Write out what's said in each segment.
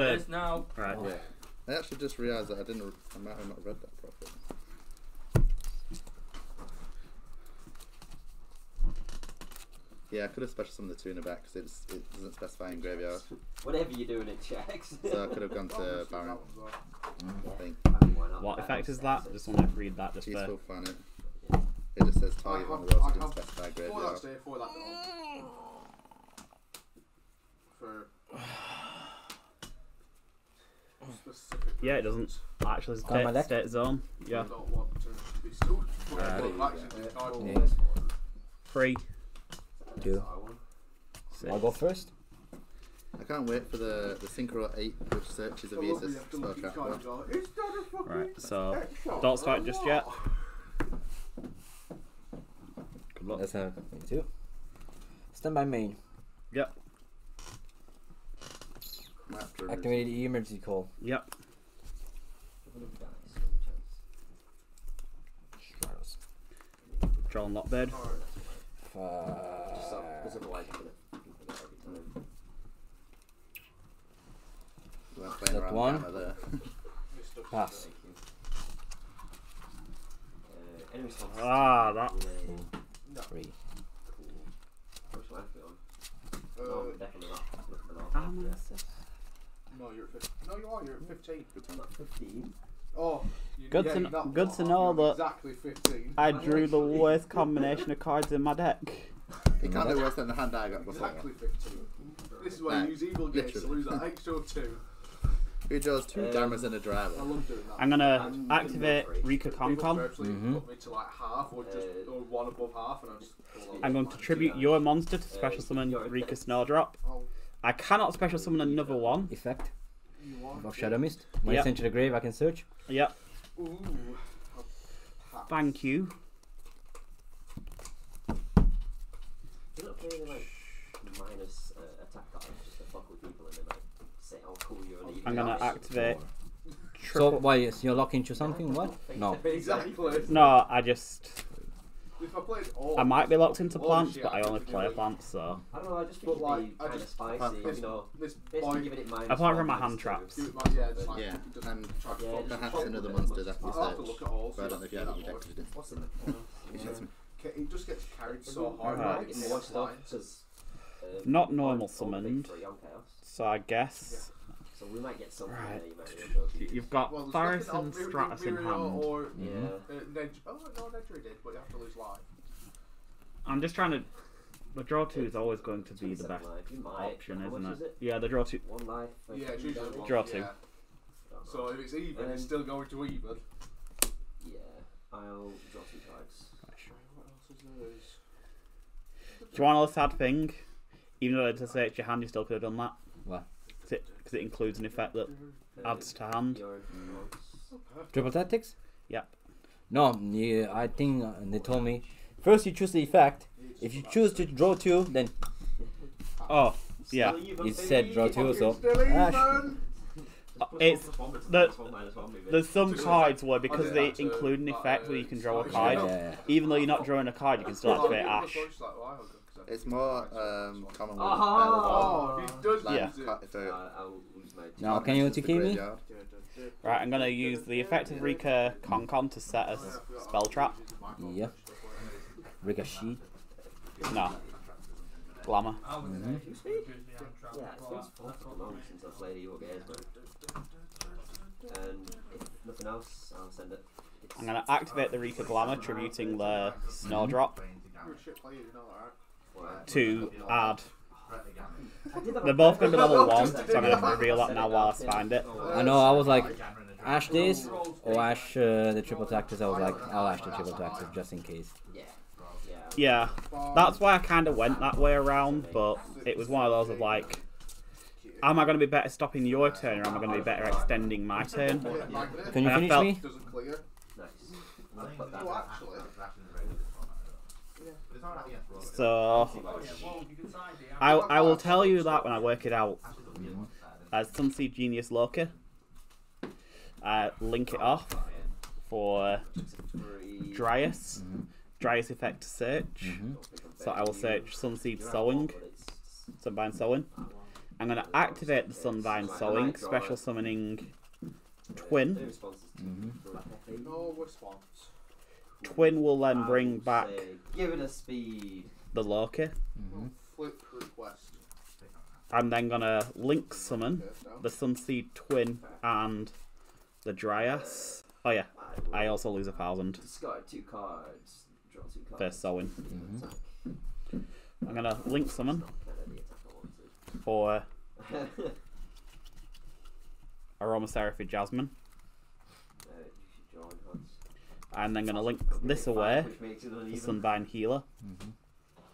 had a Yes, now. right. Yeah. I actually just realised that I didn't. I might have not read that properly. Yeah, I could have special summoned the two in the back because it doesn't specify in graveyard. Whatever you're doing, it checks. So I could have gone to Baron. Yeah. Mm, I mean. What effect is that? sense. Just want to read that just Peaceful for. planet. It just says target one of the rolls. It didn't specify For that graveyard. stay, for that goal. For Yeah, it doesn't actually Got my state, deck? state zone. Yeah, I don't want to be stood. Right. Well, actually, I Yeah. three. Two. Six. I'll go first. I can't wait for the the Synchro 8, which searches a I love Visas the spell looking trap. card, one. go, Is that a fucking Right, so don't start just what?" yet. Good luck. Let's have two. Stand by main. Yep, Might have to Activate the emergency call. yep. Stratos. Draw and Lock Bird. Fuck. We weren't playing That one. with Gamma there. Mr. Pass. Ah, that. No. Three. How many is this? No, you're at 15. No, you are. You're at 15. Fifteen. Oh, you, Good yeah, to kn- good to know that- Exactly 15. I drew the worst combination of cards in my deck. It can't be worse than the hand I got before. Exactly 15. This is why Nah, you use evil gates to literally. lose that extra two. Who draws two Um, dammers and a I driver? love doing that. I'm gonna And activate number. Rikka People Konkon. purposely Mhm. put me to like half or just Uh, or one above half, and I just. I'm going to tribute your monster to special summon Rikka Snowdrop. Oh, I cannot special summon another one. Effect you want of it? Shadow Mist. When Yep. it's into the grave, I can search. Yep, Ooh. Thank you. You're not playing like minus uh, attack cards just to fuck with people and then like say, "Oh, cool, you're an. I'm gonna guy." activate. So why is you're locking into something? What? No. Exactly. No, I just. If I played all. I might be locked into plants, shit, but I only play do plants, so. I don't know. I just think like, it'd be kind of spicy, you know. Basically, boy. giving it minus Apart from my hand traps. Give yeah, like, Yeah, and try to Yeah, perhaps another with it monster that much I'll have to search. look at all. But I don't know if you have that rejected it. What's in it? You should- Okay, It just gets carried so hard. Right. it's more like- stuff, 'cause, Not um, normal all the big summoned. three on chaos. So I guess So we might get something Right. that you might be able to you've got Well, there's Thyris nothing and on Mir- Stratos in hand. Or, Yeah. uh, Ned- oh, no, Nedry did, but you have to lose life. I'm just trying to. The draw two is always going to be the best might. option, How isn't much it? is it? Yeah, the draw two. One life. for Yeah, it's usually one. Draw two. Yeah. So if it's even, Um, it's still going to even. Yeah, I'll draw two cards. What else is there? Is- Do you want a sad thing? Even though it's say it's your hand, you still could have done that. What? It because it, 'cause it includes an effect that adds to hand. Your perfect. Triple tactics? Yep. No, yeah, I think uh, they told me first you choose the effect. If you choose to draw two, then Oh, yeah. it said draw two. So Still Ah, even. It's the there's some cards where because they include an effect uh, where you can draw a card, yeah, even though you're not drawing a card, you can still activate Ash. People approach like, why? 'Cause It's more um, common with Oh, Bell. if he does Like, Yeah. use cut- if a- Uh, I'll lose my. Now, can you it's the me? Right, I'm gonna use the effect of Rikka Konkon to set a spell trap. yeah. Rikka Sheet. No. Glamour. Yeah, it's been four long since I've played Evil Games, man. And if nothing else, I'll send it. It's I'm gonna activate the Rikka Glamour, tributing the Snowdrop You're a shit player, you know that, right? Well, to add. I did have They're both gonna be level one, so I'm gonna reveal that now while I find it. I know. I was like, Ash this or Ash uh, the triple tactics. I was like, I'll Ash the triple tactics just in case. Yeah. Yeah. Yeah, that's why I kind of went that way around, but it was one of those of like, am I going to be better stopping your turn or am I going to be better extending my turn? Can you I finish felt- me? Doesn't clear. Nice. I'll put that Oh, back. actually. So, I, I will tell you that when I work it out. As Sunseed Genius Loki, uh, link it off for. Dryas, Dryas effect to search. Mhm. So I will search Sunseed Sowing, Sunvine Sowing, I'm gonna activate the Sunvine Sowing, special summoning Twin. No responses to Mhm. Black Epi. No response. Twin will then I bring will back say, Give it a speed. the Loki. Mm-hmm. Flip request. I'm then gonna link summon First down. the Sunseed Twin and the Dryas. Oh yeah, I, I also lose a thousand discard two cards. Draw two cards. for sowing. Mhm. I'm gonna link summon Not kinda the attack I for wanted. Aromaseraphy Jasmine. Uh, you should draw enhance. I'm then gonna link this away, Which makes it the uneven. Healer. Mm-hmm.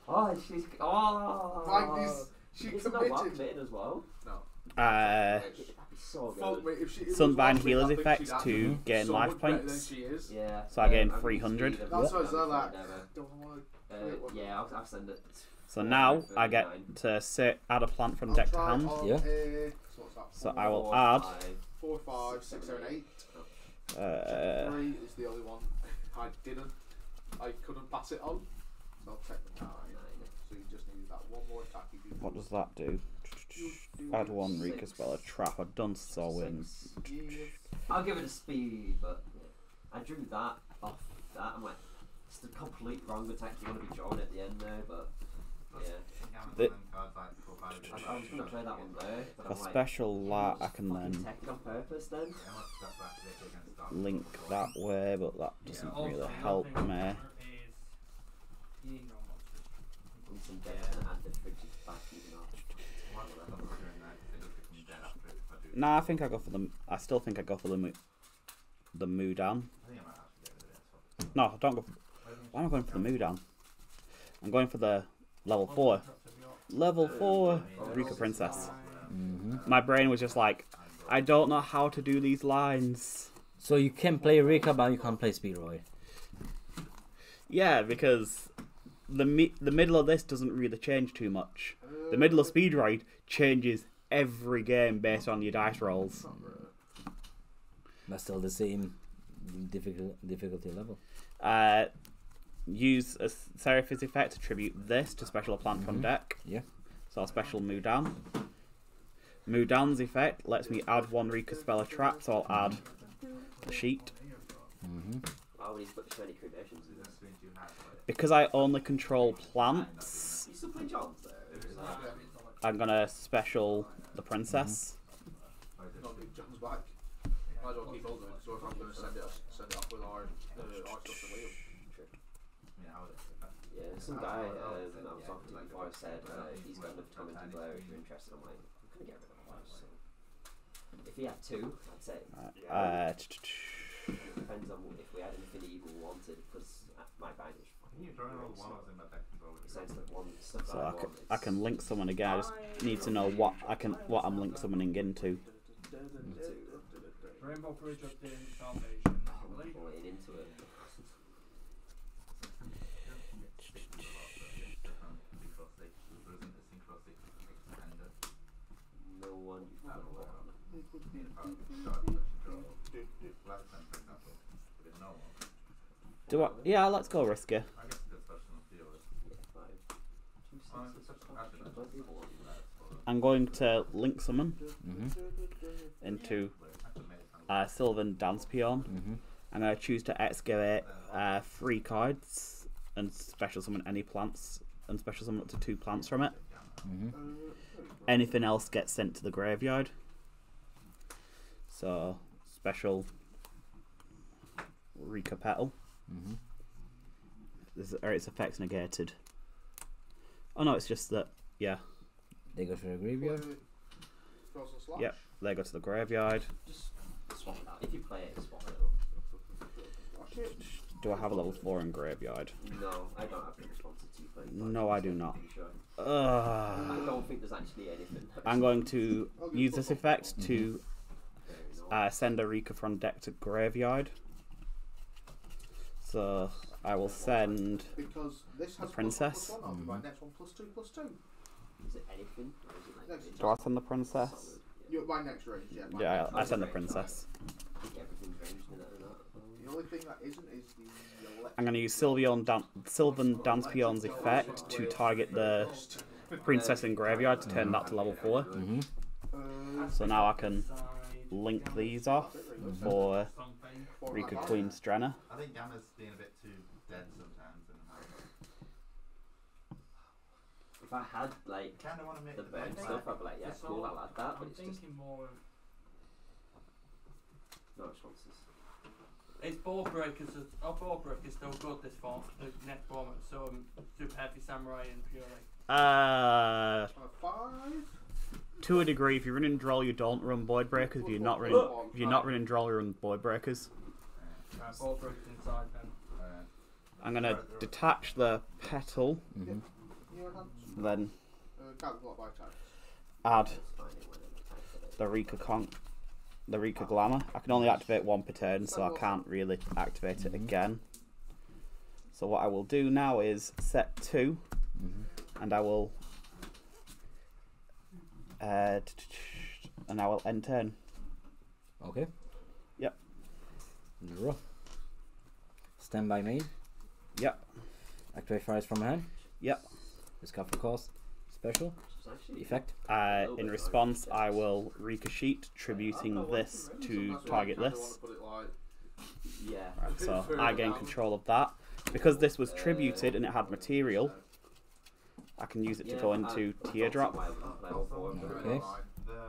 Oh, she's. Oh! Like this, she Isn't that what committed. committed as well? No. Uh, That'd be so Fuck good. me, if she, it was Sunvine last week, Healer's I think effects to been gain so life much points. she is. Yeah. So I gain um, I'm 300. That's what I said, like, forever. Don't want Uh, yeah, I'll, I'll send it. So now I get to sit, add a plant from deck to hand. Yeah. A, so what's? So I will Four, add. five, Four, five, six, seven, eight. Uh, Three is the only one I didn't. I couldn't pass it on. So I'll take the nine. nine. So you just need that one more attack. You do what does that do? Add one Rikka spell, a trap, a done sowing. Six. Yeah. I'll give it a speed, but. I drew that off that. I'm like, it's the complete wrong attack you want to be drawing at the end there, but yeah. The- I, I was gonna play that one there, For special lat, I can then tech it on purpose then. link that way, but that doesn't really help me. And some decks and add the fridge back even off. Nah, I think I go for the. I still think I go for the Mu- the Mudan. No, don't go. For, why am I going for the Mudan? I'm going for the level four. Level four Rikka Princess. Mm-hmm. My brain was just like, I don't know how to do these lines. So you can play Rikka, but you can't play Speedroid. Yeah, because the mi- the middle of this doesn't really change too much. The middle of Speedroid changes every game based on your dice rolls. But still the same difficult difficulty level. Uh, use a Seraphis effect to tribute this to special a plant from Mhm. deck. Yeah. So I'll special Mudan. Mudan's effect lets me add one Rikka spell a trap, so I'll add a sheet. Mm-hmm. Why would he put so many cremations in this? Because I only control plants, You still play Johns there? Is that- I'm gonna special the princess. Not do Yeah, some guy um, I was talking to before said uh, he's got enough time to Blair if you're interested. I'm like, I'm gonna get rid of one. So. If he had two, I'd say. yeah, Uh, it depends on if we had anything evil wanted because my bind is fucking great, so Besides the one stuff so that I I can, I can link someone again. I just need to know what I can what I'm link summoning into. Rainbow Bridge update Salvation. I'm Late. playing into it. no one. Do I? Yeah, let's go risky. Yeah, five. Two sixes. Might be one. I'm going to link summon Mm-hmm. into uh, Sylvan Dance Peon. Mm-hmm. I'm going to choose to excavate uh, three cards and special summon any plants and special summon up to two plants from it. Mm-hmm. Anything else gets sent to the graveyard. So special Rikka Petal. Mm-hmm. This, or its effects negated. Oh no, it's just that. Yeah, They go to the graveyard. Slash. Yep. they go to the graveyard. Just swap it out. If you play it, swap it Do I have a level four in graveyard? No, I don't have the response to you playing. No, I do not. Pretty sure. I don't think there's actually anything. I'm going to use this effect to uh, send a Rikka from deck to graveyard. So I will send. Because this has princess? Plus one, plus one, I'll buy next one plus two plus two. Is it anything? Is it like Next Do I send the princess? solid? Yeah. You my next range, yeah. my Yeah, next I, I send the princess. I think everything's ranged in that or not. The only thing that isn't is the electric. I'm going to use Sylveon Dan- Sylvan Dance Peon's effect to target the Princess in Graveyard to turn that to level 4. Mm-hmm. Uh, So now I can link these off for Rikka Queen Strenna. I think Gamma's being a bit too dead sometimes. If I had like I kind of want to make the the burn best stuff, I'd be like, yeah, cool, I all- like that, but I'm it's just thinking more of no responses. It's ball breakers. is- Oh, ball breakers still good this form. The next format. So um, super heavy samurai and purely. Uh, uh, five. To a degree, if you're running Droll, you don't run Void Breakers. If you're not running, if you're not running Droll, you run Void Breakers. Ball breakers inside then. I'm gonna detach the petal, Mm-hmm. Yeah, I can't. then Uh, can't block my type. add It's fine when I'm activated. the Rikka Con, the Rikka Glamour. I can only activate one per turn, so I can't really activate it Mhm. again. So what I will do now is set two, Mm-hmm. and I will, uh, and I will end turn. Okay. Yep. Draw. Stand by main. Yep. Activate Faris from hand. Yep. Discard for cost. Special. Effect. Uh, in response, I will Rikka Sheet, tributing this to target Kinda this. wanna put it like- yeah. Right, so I gain control of that. Because this was tributed and it had material, I can use it to Yeah, go into I Teardrop. somewhere I would play all four of them. Okay.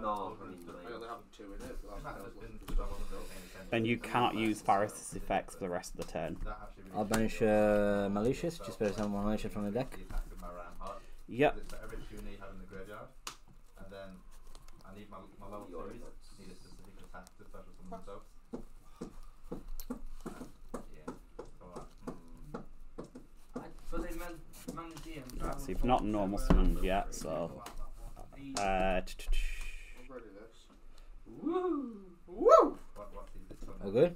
No, I mean, I only have two in it. but It might that's have what I been was because I wasn't really paying attention. And you cannot use Faris' effects for the rest of the turn. That actually really I'll banish uh, malicious. Just put some more malicious from the deck. the attack of my rampart. Yep. It's for every tune you have in the graveyard. And then I need my, my level Your twos effects. need a specific attack to special summon themselves. Yeah. So, uh, mm, For the man, man DM. Right, so you've not normal summoned yet, so. Uh. Woo! Woo! what, what's the this one? All good.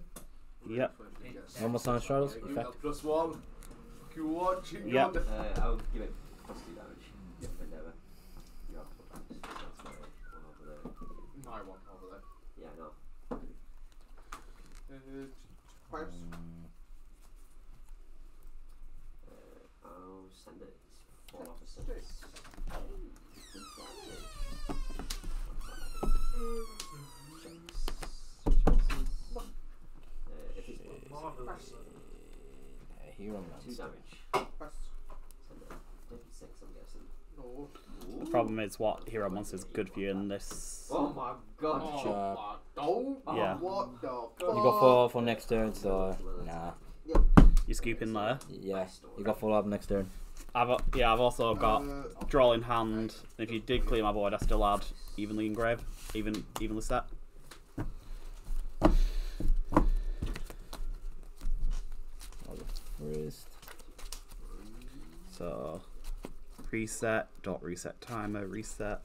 Yep. Normal summon Stratos. Effect. plus one. You watch it. Yep. Uh, I'll give it plus two damage. Yeah, but never. You have to put that. That's my one over there. My one over there. Yeah, no. Uh, five. Mm, Uh, I'll send it. It's four officers. Six. If it's hero two damage, Pass. send it. Maybe six, I'm guessing. No. the problem is what hero monster is good for you in this. Oh my god! Oh, Sure. my- don't. Yeah. What the fuck? You got four for next turn, so nah. You scoop in there. Yeah, you got follow up next turn. I've yeah, I've also got Uh, draw in hand. And if you did clear my board, I still add evenly engraved, even evenly set. First. So reset, dot reset timer, reset.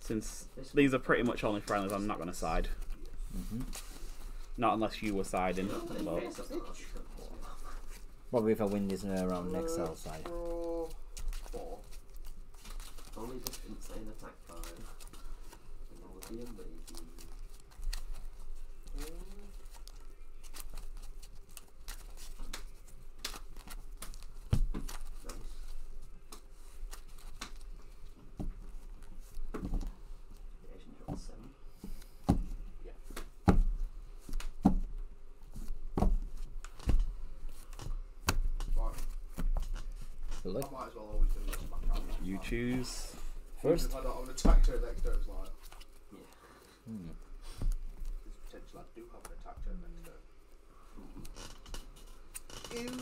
Since these are pretty much only friendlies, I'm not going to side. Mm-hmm. Not unless you were siding. But But it's something else, it's not four. Probably if I win this uh, around next cell side. Four. Only just insane attack five. Roll with the maybe. Nice. Creation draw seven. Fine. Good I luck. might as well always do this. if I can. you choose. First. If I don't have an attack turn next turn, it's like. Hmm. There's potential I do have an attack turn next turn.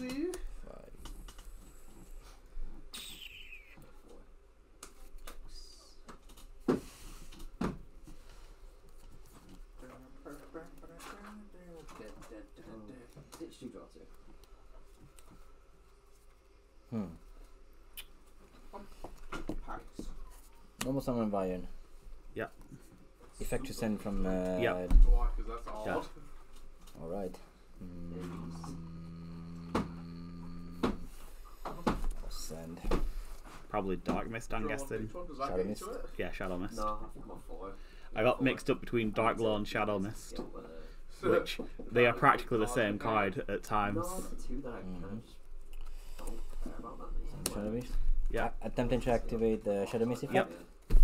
Ew. Five. Ditch two draw two. Hmm. må sammen Yeah. Effect to send from. Uh, yeah. yeah. All right. Mm. send. Probably Dark Mist, I'm guessing. Shadow Mist. Yeah, Shadow Mist. No, I got mixed up between Dark Law and Shadow Mist. Which they are practically the same card at times. Mm. Shadow Mist. Yeah. Attempting to activate the Shadow Mist effect. Yep.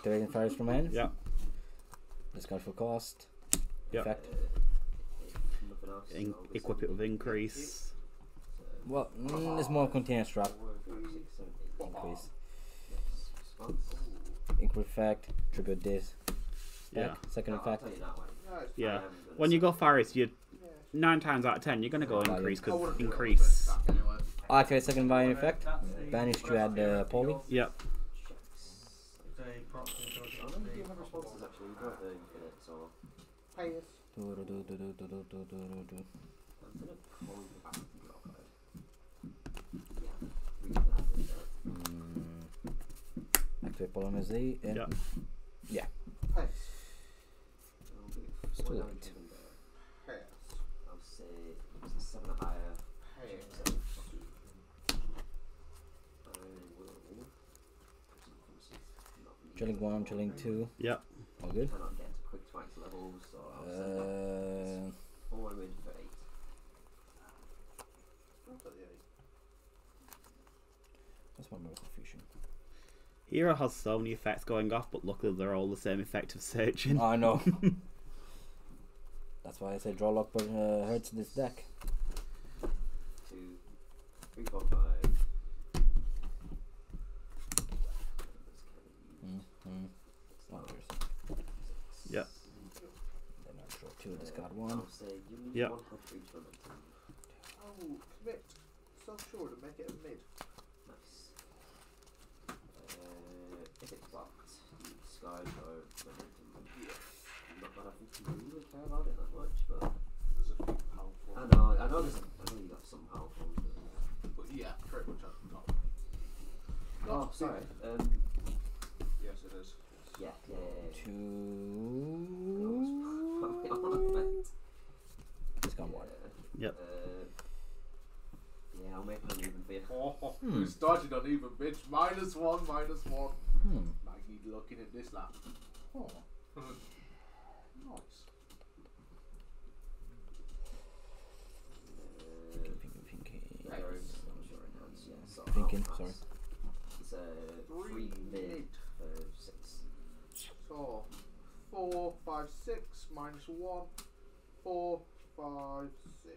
Activating Faris from hand. Yeah. Discard for cost. Yeah. Effect. In- equip it with increase. Well, mm, there's more continuous drop. Increase. Increase effect. Tribute this. Yeah. Second effect. Yeah. When you go Faris, you nine times out of ten you're gonna go increase because increase. Activate second buying effect. Banish to add uh, poly. Yep. Checks. It's a proxy, so it's How a many do you big have couple. responses actually? You don't have the infinite, so Pass. Do, do, do, do, do, do, do, do, do, do. I'm gonna pull the back of the draw card. Yeah, read that with that. Activate Polymer Z. And Yeah. Pass. I'll do It's four too damage late. even there. Pass. I'll say it's a seven or higher. Pass. Seven. I will. Not need Drilling one, drilling two. Yep. All good. Cannot get to quick twice levels, so I'll send that. Uh, Four mid for eight. Not at the eight. that's one more confusion. Hero has so many effects going off, but luckily they're all the same effect of searching. I know. That's why I say draw lock but uh, hurts this deck. Two, three, four, five. Mm, mm. Not yours. Yep. Then I draw two, discard one. I'll say you need Yep. one health for each momentum. Oh, commit. Self-sure to make it a mid. Nice. Uh, if it's blocked, you discard your momentum. Not that I think you really care about it that much, but There's a few powerful. I know, I know there's, a, I know you got some powerful. But But yeah, pretty much I've got. oh, sorry. Um, Yes, it is. yeah, yeah, yeah. Two. Discard one. Yep. Uh, yeah, I'll make them even for you. Oh, Hmm. we started on even bitch. Minus one, minus one. Hmm. Maggie looking at this lap. Oh. nice. Pinky, pinky, pinky. Arrows, I'm sure it has, yeah. So Thinking, sorry. It's a Three three mid mid. for six. So, four, five, six, minus one. Four, five, six.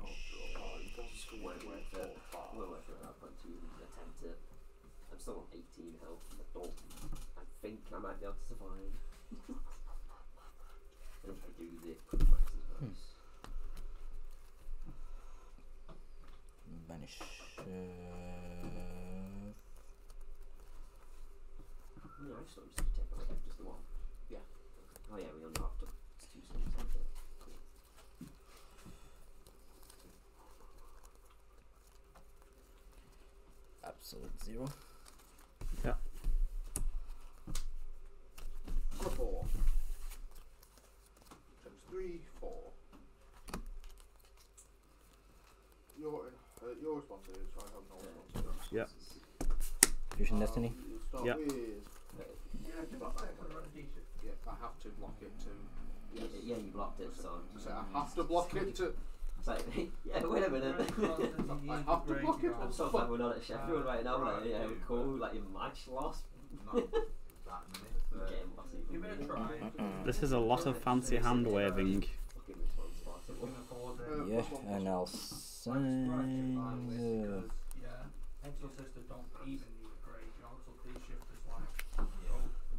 still on 18 health. I don't. I think I might be able to survive. and if I do, the quick max is. Vanish. Uh, Yeah, I just take away just the one. Yeah. Oh yeah, we only have to it's two songs. Okay. Cool. absolute zero. Yeah. Fusion Destiny. Yeah. Yeah, I have to block it to. Yeah, you blocked it, so. so I have to block it to. It's like, yeah, wait a minute. I have to block it. I'm so glad we're not at Sheffield right now. Like, yeah, cool. Like your match lost. Uh, this is a lot of fancy hand waving. Yeah, and else. I'll Right, send. Because, yeah, Exorcister don't even need a graveyard, so these shifters like.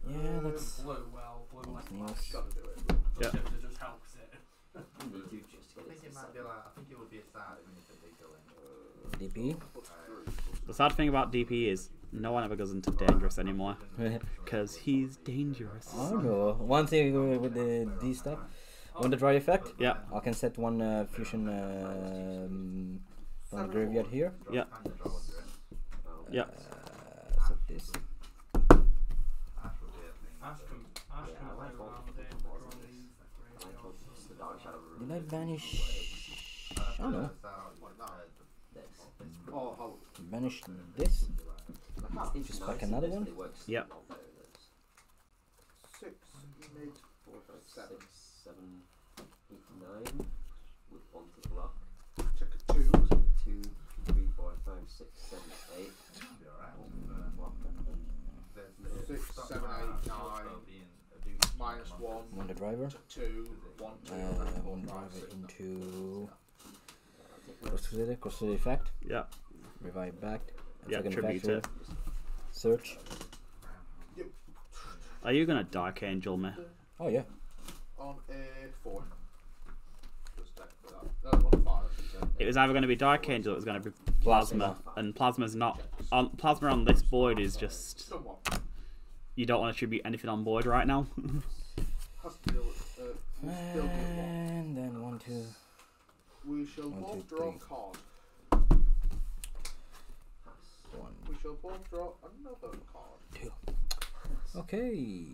yeah, uh, that's. Blue, well, blue like nice. Gotta do it. The Yeah. shifter just helps it. You need to just I think to it might be like, I think it would be a start even if they go in. DP. Plus. The sad thing about DP is no one ever goes into dangerous anymore because he's dangerous. I don't know. One thing with the D stuff, on the dry effect, Yeah, I can set one uh, fusion um, from the graveyard here. yeah, Oh, yeah. Uh, set this. Ash can, Ash Yeah, can I play like both around of it, them more draw than these, I like graveyards. both the Dark Shadow Room. Did I banish? I don't know. This. Banish this. Just nice like in another one? but it works Yep. not better than this. Six, mid, Four, five, Seven. Six, seven, eight, nine. With one to block. check a two. Two, three, four, five, six, seven, eight. Block. Six, seven, eight, nine. Minus one. On the driver. To two. One, two, Uh, three, four, one five, driver into Take cross to the cross to the effect. yeah, Revive back. Yeah. Tribute it. Search. Are you gonna Dark Angel me? Oh yeah. On a four. Just check for that. No, on five. I should say. It was either gonna be Dark Angel, or it was gonna be Plasma, and Plasma's not on. Plasma on this board is just you don't want to tribute anything on board right now. Has to deal with. Uh, we'll still do one. And then one two. We shall One, both two, draw a three. card. One. We shall both draw another card. Two. Okay.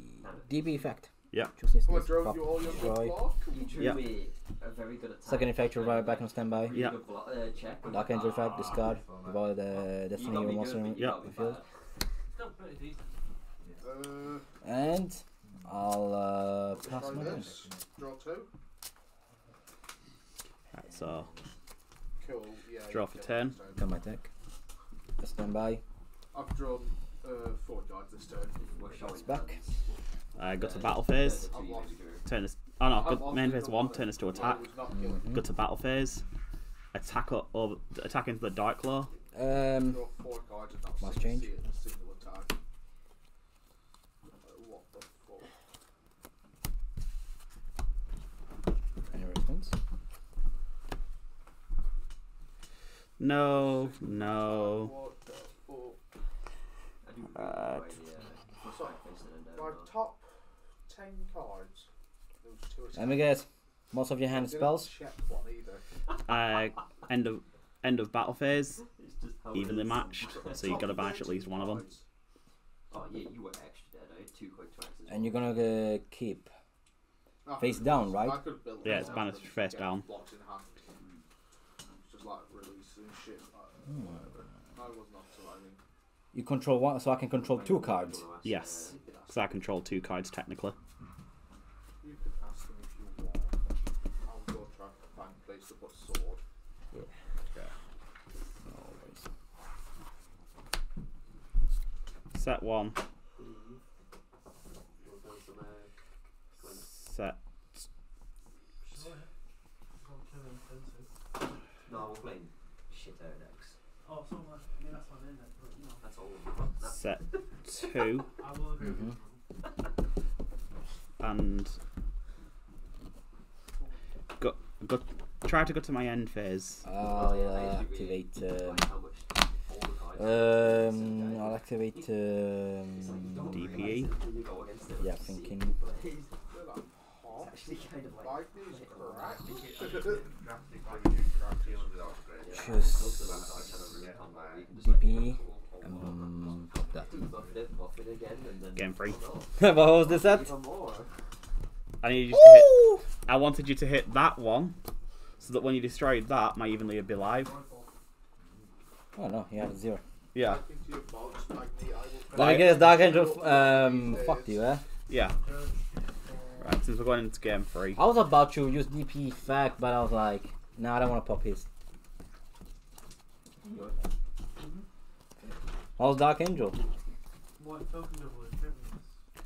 DB effect. Yeah. Choose this. So I this, drove pop, you all your good block. You drew Yeah. me a very good attack. Second effect, revive back on standby. Really Yeah. good block, uh, check. Dark Angel effect, discard. Revive the You Destiny got monster in Yeah. got me the field. bad. Still pretty decent. Uh, And I'll uh, pass my turn. this. Draw two. That's so Cool. Yeah. Draw for 10. this turn. Got my deck. Standby. I've drawn uh, four cards this turn. We're showing It's back. hands. Uh, go to Uh, battle phase. the two I've you lost. drew. Turn this. Oh no, go, main phase one. one. Turn this to attack. Mm-hmm. Go to battle phase. Attack o- over. Attack into the Dark Claw. Um, Draw four cards and not Must change. see it, single attack. Uh, what the fuck? any response? No, no. What the fuck? I do really Right. like the, uh, Sorry. face and then My top ten cards. Those two Let me guess. Most of your hand spells. Check one either. Uh, end of end of battle phase. It's just Evenly matched. So you Top gotta banish at least one of them. Oh yeah, you were extra dead. I had two quick tracks as And you're gonna uh, keep. Ah, Face down, right? I could build Yeah, it's banished face down. Blocks in hand. It's just like releasing shit. Like, Hmm. whatever. I was not surviving. You control one, so I can control two cards. Yes. You could ask, Because I control two cards technically. you could ask them if you want. I'll go try to find a place to put sword. Set one. We'll do some, uh, Set. No, we're playing shit out decks. Oh, so much. I mean, that's what I'm in it, but you know. That's all. That's Set two. I will agree with Mhm. And go go. Try to go to my end phase. I'll uh, activate. Um, like how much all the cards um, I'll activate. Um, DPE. Yeah, thinking. They're like, huh? It's actually kind of like. Like these crack? Choose DP. Um, pop that. Game Game free. what was this at? I need you to hit. I wanted you to hit that one, so that when you destroyed that, my evenly would be live. Oh no, he had zero. Yeah, Back into your box, Magni, I will Let me Right. guess, Dark Angel um, fucked you, eh? yeah. Right, since we're going into game three. I was about to use DP fact, but I was like, nah, I don't want to pop his. How's Dark Angel? What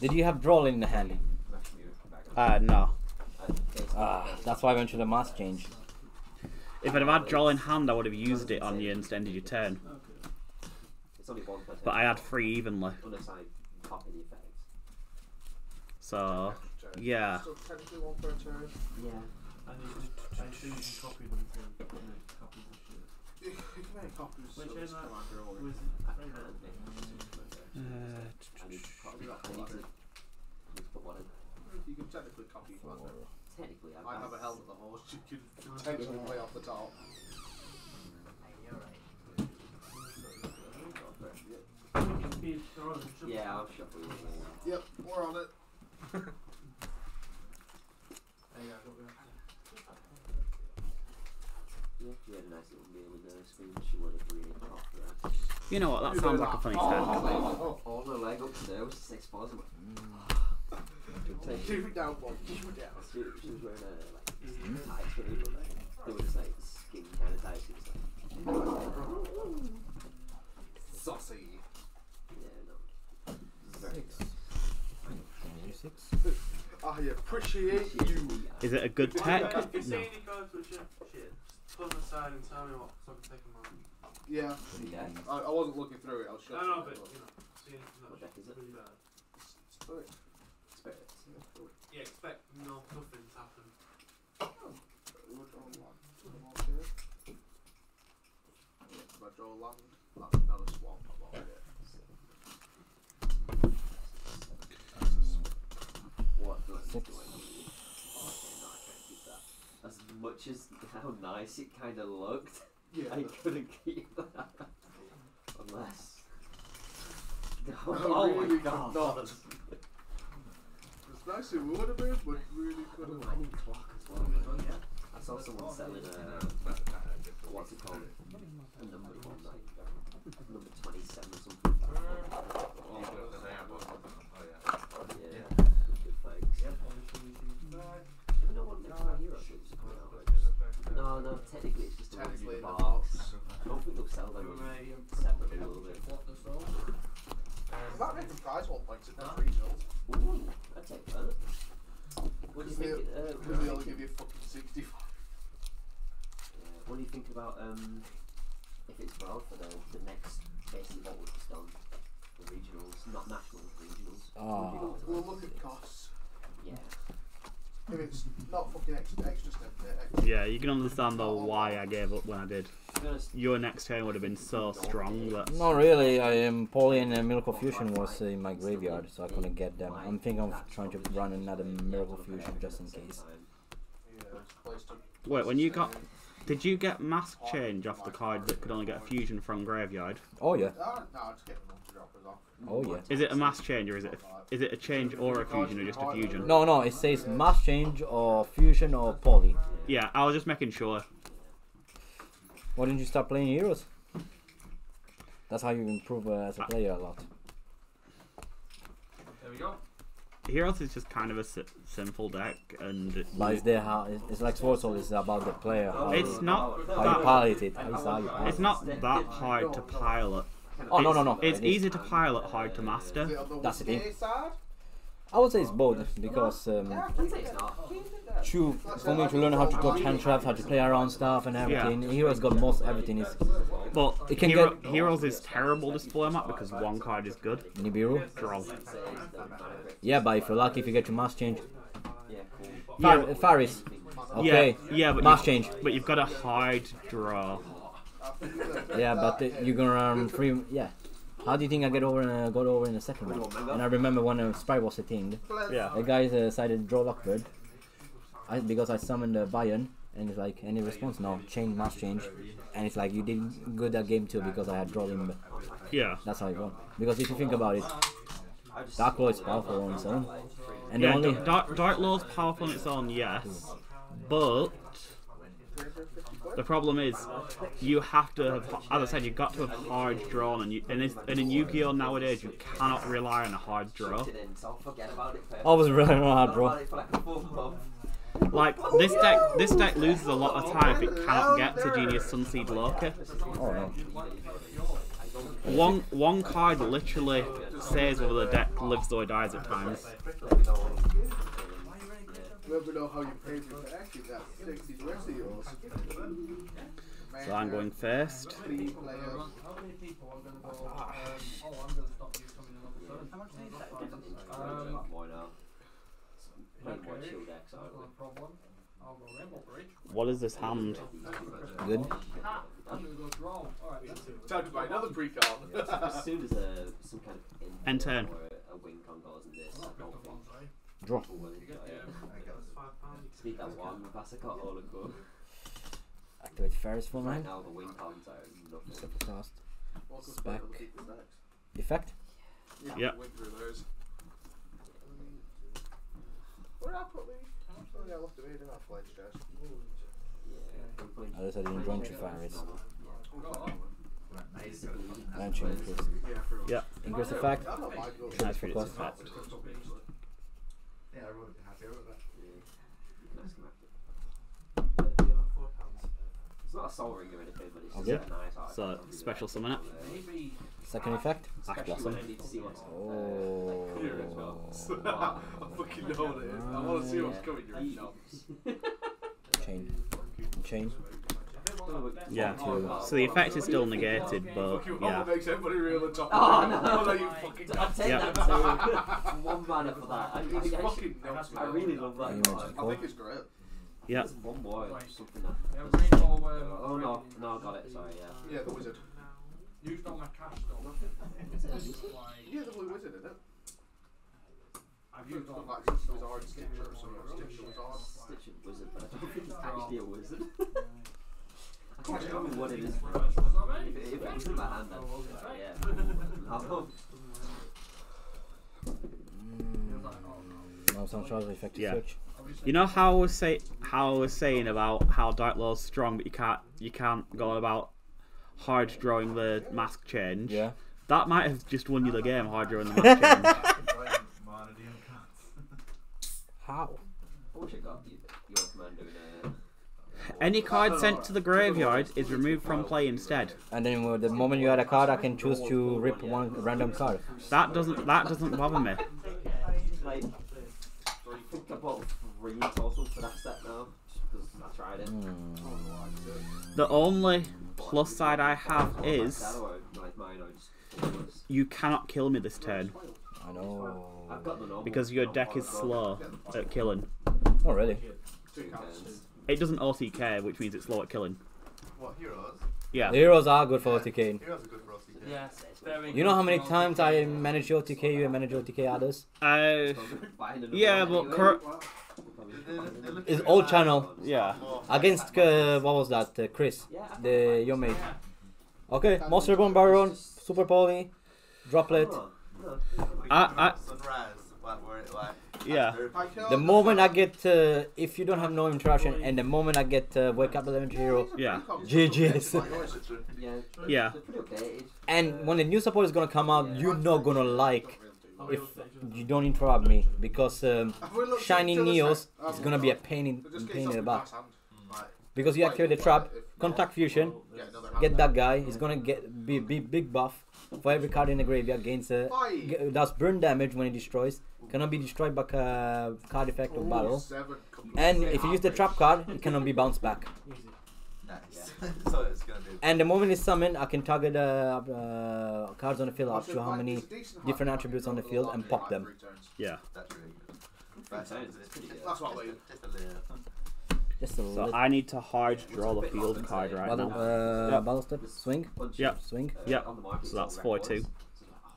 Did you have draw in the hand? Uh, no. Ah, that's why I went to the mask change. If I'd have had draw in hand, I would have used it on you and ended your turn. It's only one per turn. But I had three evenly. Unless I copy the effects. So, yeah. So technically one per turn. Yeah. And you can, and you can copy them to make copies of shit. You you can make copies of is this that? commander or I can then? make copies of it. Uh, I need to copy I need to, need to put one in. You can technically copy commander. Technically, I'm I have a helmet of the horse. You can potentially play off the top. Yeah, I'll shuffle you. Yep, we're on it. Yeah, she had a nice little meal with her spoon. She would have really coughed her ass. You know what? That sounds like a funny Oh, turn. oh, oh, the leg up to there was six balls. I'm like, mm. Keep it down, boy. Keep down. She, she was wearing a like tights for me, but like they were just like skin kind of tights. It was like, Saucy. yeah, no. It's very Six. Six. I appreciate you. Is it a good tech? If you see No. any cards which are shit, just put them aside and tell me what, so I can take them out. Yeah. Yeah. I, I wasn't looking through it. I was No, shut no, but, you know, see anything What deck is it? really bad. Spirit. Spirits. Yeah, expect no, nothing to happen. We'll draw one. Okay. If I draw land, that's another swamp. I'm on it. What do I Six. do? I need? Okay, no, I can't keep that. As much as how nice it kind of looked, Yeah. I couldn't keep that. Unless. Oh, really my god. not. It's nice it would have been, but really couldn't. Oh, I need clock as well. man. I saw someone selling a. What's it called? A number one, like. Number 27 or something. Oh, Yeah, good thanks. Even though one next to my hero moves coming out. like, just- No, no, technically it's just a Technically review in the box. box. I don't think they'll sell them um, separately a little bit. That made the prize one points at three mils. Ooh, I'd take that. What do you think? Uh, what, because do they you only give you fucking 65. what do you think about um, if it's well for the, the next basically what was just done, the regionals, not nationals, regionals? Ah. Would you We'll look at costs. Yeah. If it's not fucking extra, extra step, extra Yeah, you can understand though why I gave up when I did. To Your next turn would have been so strong that. Not really. I am Polly and uh, Miracle Fusion was in my graveyard, so I couldn't get them. I'm thinking of trying to run another Miracle Fusion just in case. yeah, place to Wait, when you got. Did you get mask change off the card that could only get a fusion from graveyard? Oh yeah. Ah, no, just get the multi droppers off. Oh yeah. Is it a mask change or is it a, is it a change or a fusion or just a fusion? No, no. It says mask change or fusion or poly. Yeah, I was just making sure. Why didn't you start playing heroes? That's how you improve uh, as a player a lot. There we go. Heroes is just kind of a si- simple deck, and it- But it's there how it's, it's like Sword Soul. It's about the player. How it's you, not how you that pilot it. How you, how you pilot it's not that hard to pilot. Oh no It's- no no. It's it is. easy to pilot, hard to master. That's the thing. I would say it's both because um, I'd say it's not. true for me to learn how to dodge hand traps, how to play around stuff and everything. Heroes got most everything. Is But It can Hero, get- Heroes is terrible this format because one card is good. Nibiru. Draw. Yeah, but if you're lucky, if you get your mask change. Yeah, cool. Yeah, Far- Faris. Okay. yeah, yeah, but Mask change. But you've got a hard draw. Yeah, but uh, you're gonna run free. Yeah. How do you think I get over? Uh, got over in the second one? And I remember when uh, Spy was a thing. Yeah. The guy uh, decided to draw Lockbird. I, because I summoned uh, Bayern, and it's like any response no change must change, and it's like you did good that game too because I had drawn him. Yeah. That's how it won. Because if you think about it, Dark Law is powerful on its own, and yeah, the only Dark, Dark Law's powerful on its own, yes. But The problem is, you have to have, as I said, you've got to have hard drawn, and, you, and, and in Yu-Gi-Oh nowadays, you cannot rely on a hard draw. Chucked it in, so forget about it. I was really hard, Forgot bro. about it for like a full month. Like this deck, this deck loses a lot of time if it cannot get to Genius Sunseed Loki. Oh no. One one card literally says whether the deck lives or dies at times. Let me know. Let me know how you paid me for actually that 60 rest of yours. So I'm going first. How many people are going to go, um, oh, I'm going to stop you coming in on the phone? How much is that? Um, a lot more now. Playing more Okay. chill decks, aren't No we? problem. I'll go Rainbow Bridge. What is this hand? Good. I'm going to go draw. Alright, then. Time to buy another pre-con. As soon as some kind of End turn. or a, a wing con goes in this, I don't Draw. People will enjoy it. Speed that one, Vasicot, all and go. Activate Faris for Right mine. now the wing cons are nothing. Super fast. Welcome Spec. to other people's decks. Effect. Yep. Went through those. Where did I put the? Oh yeah, I left it here, didn't I? Fledge chest. Yeah. I just didn't draw to Faris. Basically, Launching increase. Yeah, through. Yeah. Increase effect. I don't mind going. Nice for for its cost. Yeah, I would have been happier with that. You can ask him after. It's not a soul ring or anything, but it's oh, just Okay. a nice artifact. So special that. summon it. Second effect. Especially Blossom. I need to see what's Oh. Here as well. I fucking know what it is. I want to see what's coming. You're shops. Chain. Chain. Yeah. So the effect is still negated, but yeah. Oh, makes everybody real on top. Oh, no. Oh, no, you fucking I'd take Yeah. that too. One mana for that. I, I, It's I, fucking nuts, I really love that. You card. mentioned I think it's great. Yeah. There's one more, Right. something that. yeah, Rainbow. Um, Oh no, no, I got it. Sorry, yeah. Yeah, the wizard. Used all my cash though. like, Yeah, the blue wizard, isn't it? I've used all got my like wizard stitcher or something. Stitcher wizard. Stitch and wizard, but I don't think it's actually a wizard. I can't remember what it is. That's what I If mean. it, if it was in my hand, then Oh, okay. yeah. I'll- Mm. Now some charge effective Yeah. switch. You know how I was say how I was saying about how Dark Law's strong, but you can't you can't go on about hard drawing the mask change. Yeah. That might have just won you the game, hard drawing the mask change. How? I wish I got you, your command doing a. Any card sent to the graveyard is removed from play instead. And then with the moment you add a card, I can choose to rip one random card. That doesn't that doesn't bother me. Like, I think I bought three total for that set now. Just 'cause I tried it. Hmm. The only plus side I have is That or, like mine or just focus. you cannot kill me this turn I know. I've got the normal. because your deck is slow at killing. Oh really? Two Two cards. turns. It doesn't OTK, which means it's slow at killing. What, heroes? Yeah. The heroes are good for OTK. Heroes are good for OTK. Yeah, very You know how many times I manage OTK you and manage OTK others? Uh, yeah, one but It's old channel. yeah. Against uh, what was that? Uh, Chris, Yeah, the your mate. Okay, Monster Bone Baron, Super Poly, Droplet. I- I- Sunrise, like, where it, like, Yeah. The moment I get, uh, if you don't have no interaction, and the moment I get uh, Wake Up Elemental Hero, Yeah. GG's. Yeah. Yeah. They're pretty updated. and when the new support is gonna come out, you're not gonna like if you don't interrupt me because um, Shiny Neos is gonna be a pain in, pain in the butt. Because you activate the trap, contact fusion, get that guy. He's gonna get be, be big buff for every card in the graveyard. Gains uh, does burn damage when it destroys. Cannot be destroyed by uh, card effect of battle. And if you use the trap card, it cannot be bounced back. Nice. so it's gonna be. And the moment it's summoned, I can target uh, uh, cards on the field up to how many different attributes on the field and pop them. Yeah. That's really good. Best Sounds is pretty good. That's what I Just a layer. Just a So little. I need to hard draw the field card right Battle, now. uh, Yep. battle step, swing, Bunch Yep. swing, uh, Yep. on the market So that's sold 4-2. records.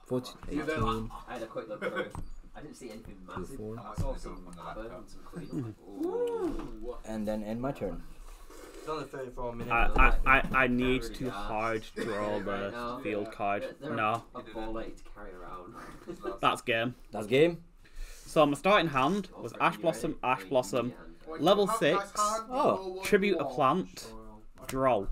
14, You there, 18. I had a quick look through. I didn't see anything massive. four. I saw some and some Queen. I'm like, ooh. and then end my turn. It's only 34 minutes. I, I, I, I need to hard draw Right now, the field card. they're- they're No, A ball lady to carry around. that's game. That's game. So my starting hand was Ash Blossom, Ash Blossom, level six, Oh, tribute a plant, droll.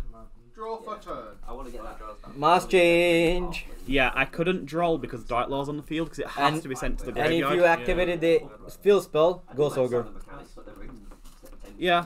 Draw for turn. I want to get that. Mask change. Yeah, I couldn't draw because Dark Law's on the field because it has And- to be sent to the graveyard. And if graveyard. you activated the field spell, Ghost Ogre. Yeah,